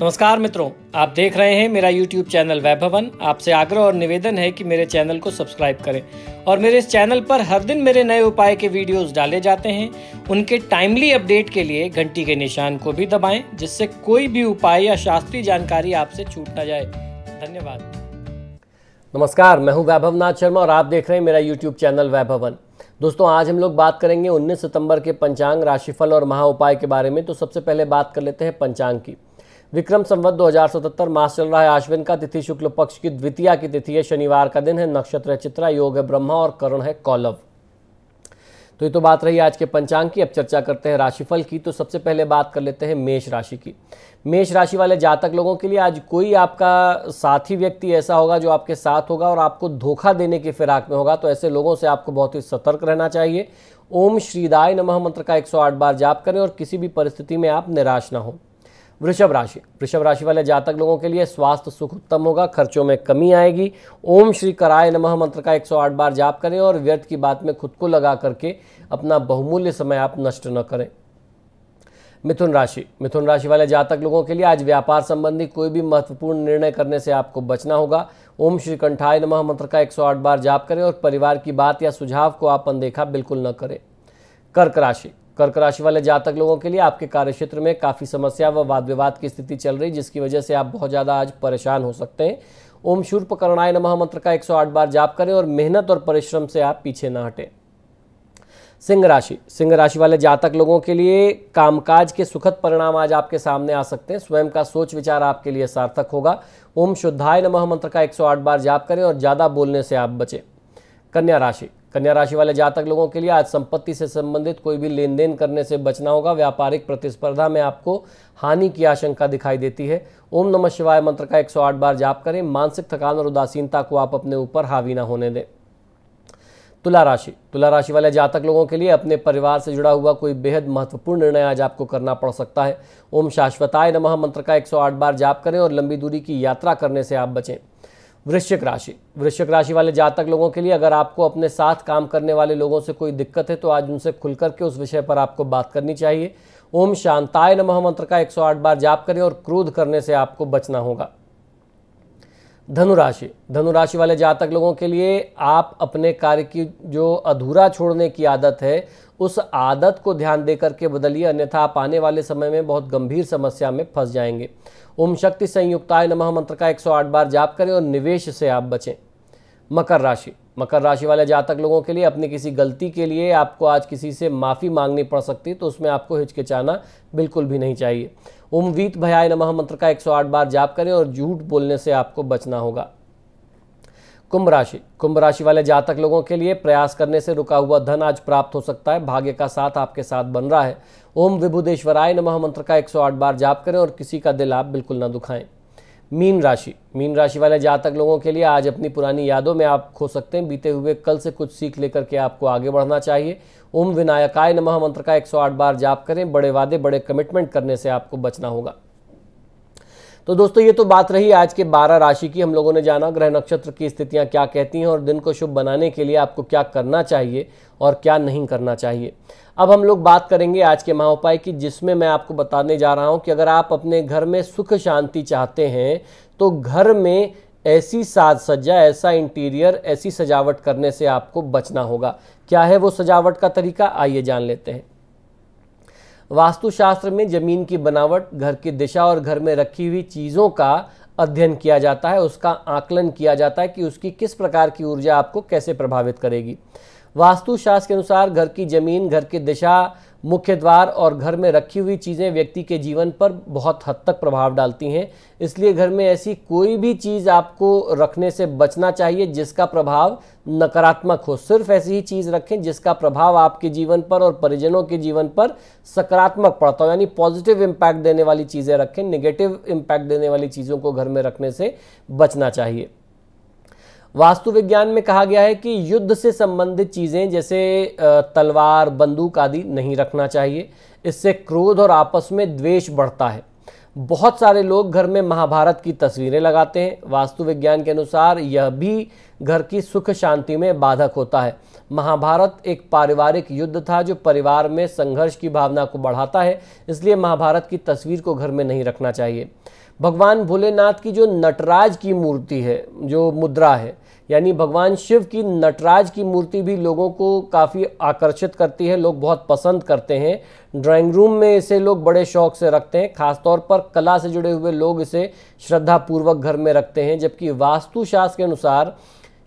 नमस्कार मित्रों, आप देख रहे हैं मेरा YouTube चैनल वैभवन। आपसे आग्रह और निवेदन है कि मेरे चैनल को सब्सक्राइब करें और मेरे इस चैनल पर हर दिन मेरे नए उपाय के वीडियोस डाले जाते हैं। उनके टाइमली अपडेट के लिए घंटी के निशान को भी दबाएँ, जिससे कोई भी उपाय या शास्त्रीय जानकारी आपसे छूट ना जाए। धन्यवाद। नमस्कार, मैं हूँ वैभव नाथ शर्मा और आप देख रहे हैं मेरा यूट्यूब चैनल वैभवन। दोस्तों, आज हम लोग बात करेंगे 19 सितंबर के पंचांग राशिफल और महा उपाय के बारे में। तो सबसे पहले बात कर लेते हैं पंचांग की। विक्रम संवत 2077 मास चल रहा है। आश्विन का तिथि शुक्ल पक्ष की द्वितीय की तिथि है। शनिवार का दिन है। नक्षत्र है चित्रा, योग है ब्रह्मा और करण है कौलव तो ये तो बात रही आज के पंचांग की। अब चर्चा करते हैं राशिफल की। तो सबसे पहले बात कर लेते हैं मेष राशि की। मेष राशि वाले जातक लोगों के लिए आज कोई आपका साथी व्यक्ति ऐसा होगा जो आपके साथ होगा और आपको धोखा देने की फिराक में होगा। तो ऐसे लोगों से आपको बहुत ही सतर्क रहना चाहिए। ओम श्रीदाय नमः मंत्र का 108 बार जाप करें और किसी भी परिस्थिति में आप निराश ना हो। वृषभ राशि। वृषभ राशि वाले जातक लोगों के लिए स्वास्थ्य सुख उत्तम होगा, खर्चों में कमी आएगी। ओम श्री कराय नमः मंत्र का 108 बार जाप करें और व्यर्थ की बात में खुद को लगा करके अपना बहुमूल्य समय आप नष्ट न करें। मिथुन राशि। मिथुन राशि वाले जातक लोगों के लिए आज व्यापार संबंधी कोई भी महत्वपूर्ण निर्णय करने से आपको बचना होगा। ओम श्री कंठाय नमः मंत्र का 108 बार जाप करें और परिवार की बात या सुझाव को आप अनदेखा बिल्कुल न करें। कर्क राशि। कर्क राशि वाले जातक लोगों के लिए आपके कार्यक्षेत्र में काफ़ी समस्या व वाद विवाद की स्थिति चल रही, जिसकी वजह से आप बहुत ज़्यादा आज परेशान हो सकते हैं। ओम शूर्प करणाय नमः मंत्र का 108 बार जाप करें और मेहनत और परिश्रम से आप पीछे न हटें। सिंह राशि सिंह राशि वाले जातक लोगों के लिए कामकाज के सुखद परिणाम आज आपके सामने आ सकते हैं। स्वयं का सोच विचार आपके लिए सार्थक होगा। ओम शुद्धाय नमः मंत्र का 108 बार जाप करें और ज़्यादा बोलने से आप बचें। कन्या राशि कन्या राशि वाले जातक लोगों के लिए आज संपत्ति से संबंधित कोई भी लेन देन करने से बचना होगा। व्यापारिक प्रतिस्पर्धा में आपको हानि की आशंका दिखाई देती है। ओम नमः शिवाय मंत्र का 108 बार जाप करें। मानसिक थकान और उदासीनता को आप अपने ऊपर हावी ना होने दें। तुला राशि। तुला राशि वाले जातक लोगों के लिए अपने परिवार से जुड़ा हुआ कोई बेहद महत्वपूर्ण निर्णय आज आपको करना पड़ सकता है। ओम शाश्वताय नमः मंत्र का 108 बार जाप करें और लंबी दूरी की यात्रा करने से आप बचें। वृश्चिक राशि। वृश्चिक राशि वाले जातक लोगों के लिए अगर आपको अपने साथ काम करने वाले लोगों से कोई दिक्कत है तो आज उनसे खुलकर के उस विषय पर आपको बात करनी चाहिए। ओम शांताय नमः मंत्र का 108 बार जाप करें और क्रोध करने से आपको बचना होगा। धनुराशि। धनुराशि वाले जातक लोगों के लिए आप अपने कार्य की जो अधूरा छोड़ने की आदत है, उस आदत को ध्यान दे करके बदलिए, अन्यथा आप आने वाले समय में बहुत गंभीर समस्या में फंस जाएँगे। ओम शक्ति संयुक्ताय नमः मंत्र का 108 बार जाप करें और निवेश से आप बचें। मकर राशि। मकर राशि वाले जातक लोगों के लिए, अपनी किसी गलती के लिए आपको आज किसी से माफ़ी मांगनी पड़ सकती है तो उसमें आपको हिचकिचाना बिल्कुल भी नहीं चाहिए। ओम वीत भयाय नमः मंत्र का 108 बार जाप करें और झूठ बोलने से आपको बचना होगा। कुंभ राशि कुंभ राशि वाले जातक लोगों के लिए प्रयास करने से रुका हुआ धन आज प्राप्त हो सकता है, भाग्य का साथ आपके साथ बन रहा है। ओम विभुदेश्वराय नमः मंत्र का 108 बार जाप करें और किसी का दिल आप बिल्कुल ना दुखाएँ। मीन राशि। मीन राशि वाले जातक लोगों के लिए आज अपनी पुरानी यादों में आप खो सकते हैं। बीते हुए कल से कुछ सीख लेकर के आपको आगे बढ़ना चाहिए। ओम विनायकाय नमः मंत्र का 108 बार जाप करें। बड़े वादे, बड़े कमिटमेंट करने से आपको बचना होगा। तो दोस्तों, ये तो बात रही आज के 12 राशि की। हम लोगों ने जाना ग्रह नक्षत्र की स्थितियाँ क्या कहती हैं और दिन को शुभ बनाने के लिए आपको क्या करना चाहिए। और क्या नहीं करना चाहिए। अब हम लोग बात करेंगे आज के महाउपाय की, जिसमें मैं आपको बताने जा रहा हूँ कि अगर आप अपने घर में सुख शांति चाहते हैं तो घर में ऐसी साज सज्जा, ऐसा इंटीरियर ऐसी सजावट करने से आपको बचना होगा। क्या है वो सजावट का तरीका? आइए जान लेते हैं। वास्तुशास्त्र में ज़मीन की बनावट, घर की दिशा और घर में रखी हुई चीज़ों का अध्ययन किया जाता है, उसका आकलन किया जाता है कि उसकी किस प्रकार की ऊर्जा आपको कैसे प्रभावित करेगी। वास्तुशास्त्र के अनुसार घर की ज़मीन, घर की दिशा, मुख्य द्वार और घर में रखी हुई चीज़ें व्यक्ति के जीवन पर बहुत हद तक प्रभाव डालती हैं। इसलिए घर में ऐसी कोई भी चीज़ आपको रखने से बचना चाहिए जिसका प्रभाव नकारात्मक हो। सिर्फ़ ऐसी ही चीज़ रखें जिसका प्रभाव आपके जीवन पर और परिजनों के जीवन पर सकारात्मक पड़ता हो। यानी पॉजिटिव इम्पैक्ट देने वाली चीज़ें रखें निगेटिव इम्पैक्ट देने वाली चीज़ों को घर में रखने से बचना चाहिए। वास्तु विज्ञान में कहा गया है कि युद्ध से संबंधित चीज़ें जैसे तलवार, बंदूक आदि नहीं रखना चाहिए। इससे क्रोध और आपस में द्वेष बढ़ता है। बहुत सारे लोग घर में महाभारत की तस्वीरें लगाते हैं। वास्तु विज्ञान के अनुसार यह भी घर की सुख शांति में बाधक होता है। महाभारत एक पारिवारिक युद्ध था जो परिवार में संघर्ष की भावना को बढ़ाता है, इसलिए महाभारत की तस्वीर को घर में नहीं रखना चाहिए। भगवान भोलेनाथ की जो नटराज की मूर्ति है, जो मुद्रा है, यानी भगवान शिव की नटराज की मूर्ति भी लोगों को काफ़ी आकर्षित करती है, लोग बहुत पसंद करते हैं। ड्राइंग रूम में इसे लोग बड़े शौक से रखते हैं, खासतौर पर कला से जुड़े हुए लोग इसे श्रद्धापूर्वक घर में रखते हैं, जबकि वास्तुशास्त्र के अनुसार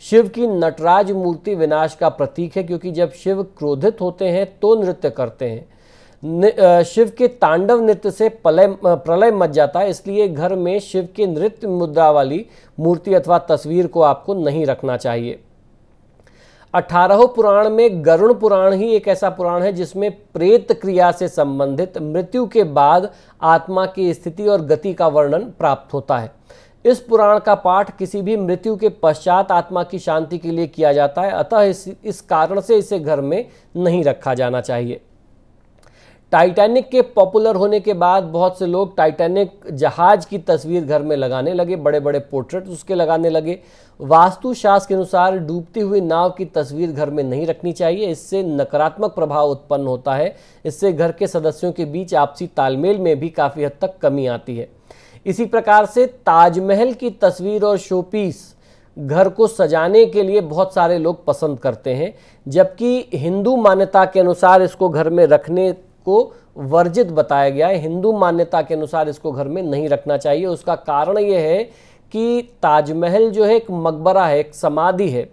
शिव की नटराज मूर्ति विनाश का प्रतीक है, क्योंकि जब शिव क्रोधित होते हैं तो नृत्य करते हैं। शिव के तांडव नृत्य से प्रलय प्रलय मच जाता है इसलिए घर में शिव के नृत्य मुद्रा वाली मूर्ति अथवा तस्वीर को आपको नहीं रखना चाहिए। अठारह पुराण में गरुण पुराण ही एक ऐसा पुराण है जिसमें प्रेत क्रिया से संबंधित मृत्यु के बाद आत्मा की स्थिति और गति का वर्णन प्राप्त होता है। इस पुराण का पाठ किसी भी मृत्यु के पश्चात आत्मा की शांति के लिए किया जाता है अतः इस, इस कारण से इसे घर में नहीं रखा जाना चाहिए। टाइटैनिक के पॉपुलर होने के बाद बहुत से लोग टाइटैनिक जहाज़ की तस्वीर घर में लगाने लगे बड़े बड़े पोर्ट्रेट उसके लगाने लगे। वास्तुशास्त्र के अनुसार डूबती हुई नाव की तस्वीर घर में नहीं रखनी चाहिए, इससे नकारात्मक प्रभाव उत्पन्न होता है। इससे घर के सदस्यों के बीच आपसी तालमेल में भी काफ़ी हद तक कमी आती है। इसी प्रकार से ताजमहल की तस्वीर और शोपीस घर को सजाने के लिए बहुत सारे लोग पसंद करते हैं, जबकि हिंदू मान्यता के अनुसार इसको घर में रखने को वर्जित बताया गया है। हिंदू मान्यता के अनुसार इसको घर में नहीं रखना चाहिए। उसका कारण ये है कि ताजमहल जो है, एक मकबरा है, एक समाधि है,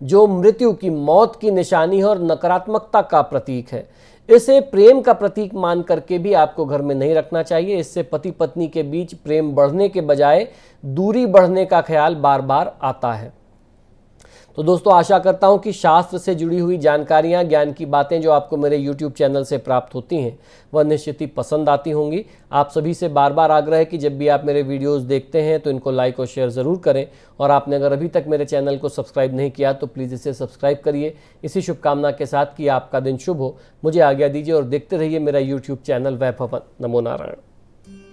जो मृत्यु की मौत की निशानी है और नकारात्मकता का प्रतीक है। इसे प्रेम का प्रतीक मान करके भी आपको घर में नहीं रखना चाहिए। इससे पति पत्नी के बीच प्रेम बढ़ने के बजाय दूरी बढ़ने का ख्याल बार बार आता है। तो दोस्तों, आशा करता हूँ कि शास्त्र से जुड़ी हुई जानकारियाँ, ज्ञान की बातें जो आपको मेरे यूट्यूब चैनल से प्राप्त होती हैं, वह निश्चित ही पसंद आती होंगी। आप सभी से बार बार आग्रह है कि जब भी आप मेरे वीडियोस देखते हैं तो इनको लाइक और शेयर ज़रूर करें। और आपने अगर अभी तक मेरे चैनल को सब्सक्राइब नहीं किया तो प्लीज़ इसे सब्सक्राइब करिए। इसी शुभकामना के साथ कि आपका दिन शुभ हो। मुझे आज्ञा दीजिए और देखते रहिए मेरा यूट्यूब चैनल वैभवन नमो नारायण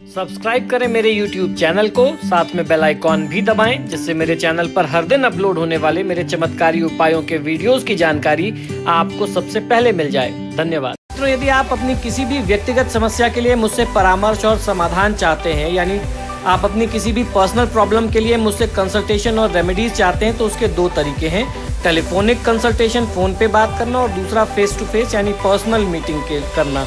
सब्सक्राइब करें मेरे YouTube चैनल को, साथ में बेल आइकॉन भी दबाएँ, जिससे मेरे चैनल पर हर दिन अपलोड होने वाले मेरे चमत्कारी उपायों के वीडियोस की जानकारी आपको सबसे पहले मिल जाए। धन्यवाद। तो यदि आप अपनी किसी भी व्यक्तिगत समस्या के लिए मुझसे परामर्श और समाधान चाहते हैं, यानी आप अपनी किसी भी पर्सनल प्रॉब्लम के लिए मुझसे कंसल्टेशन और रेमेडीज चाहते हैं तो उसके दो तरीके हैं। टेलीफोनिक कंसल्टेशन फ़ोन पे बात करना और दूसरा फेस टू फेस यानी पर्सनल मीटिंग के करना।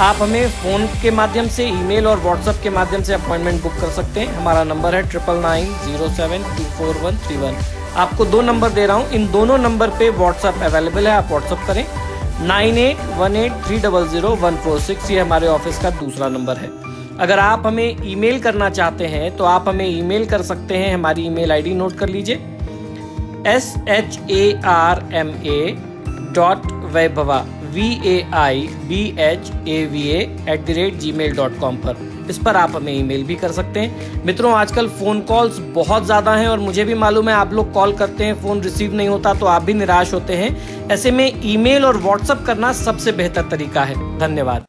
आप हमें फ़ोन के माध्यम से ईमेल और व्हाट्सएप के माध्यम से अपॉइंटमेंट बुक कर सकते हैं। हमारा नंबर है triple nine zero seven two four one three one आपको दो नंबर दे रहा हूँ। इन दोनों नंबर पे व्हाट्सएप अवेलेबल है। आप व्हाट्सएप करें। Nine eight one eight three double zero one four six. ये हमारे ऑफ़िस का दूसरा नंबर है। अगर आप हमें ईमेल करना चाहते हैं तो आप हमें ईमेल कर सकते हैं। हमारी ईमेल आईडी नोट कर लीजिए। S H A R M A dot Vaibhava. V A I B H A V at the rate Gmail dot com पर। इस पर आप हमें ईमेल भी कर सकते हैं। मित्रों, आजकल फ़ोन कॉल्स बहुत ज़्यादा हैं और मुझे भी मालूम है आप लोग कॉल करते हैं फ़ोन रिसीव नहीं होता तो आप भी निराश होते हैं। ऐसे में ईमेल और व्हाट्सअप करना सबसे बेहतर तरीका है। धन्यवाद।